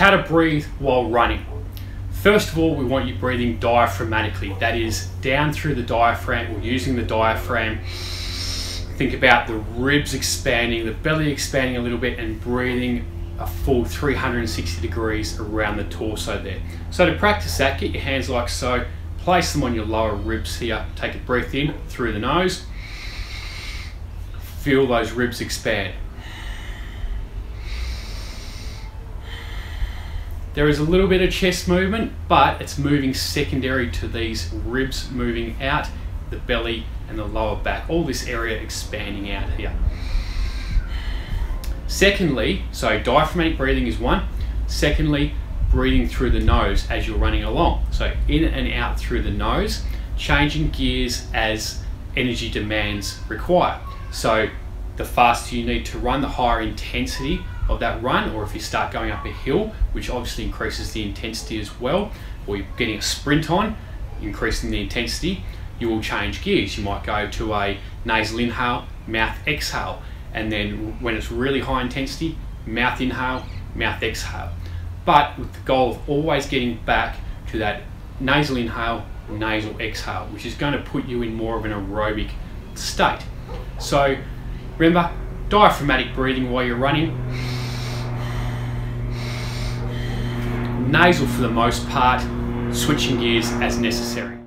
how to breathe while running. First of all, we want you breathing diaphragmatically. That is down through the diaphragm or using the diaphragm. Think about the ribs expanding, the belly expanding a little bit and breathing a full 360 degrees around the torso there. So to practice that, get your hands like so, place them on your lower ribs here. Take a breath in through the nose. Feel those ribs expand. There is a little bit of chest movement, but it's moving secondary to these ribs moving out, the belly and the lower back, all this area expanding out here. Secondly, so diaphragmatic breathing is one. Secondly, breathing through the nose as you're running along. So in and out through the nose, changing gears as energy demands require. So the faster you need to run, the higher intensity of that run, or if you start going up a hill, which obviously increases the intensity as well, or you're getting a sprint on, increasing the intensity, you will change gears. You might go to a nasal inhale, mouth exhale, and then when it's really high intensity, mouth inhale, mouth exhale. But with the goal of always getting back to that nasal inhale, nasal exhale, which is going to put you in more of an aerobic state. So remember, diaphragmatic breathing while you're running. Nasal for the most part, switching gears as necessary.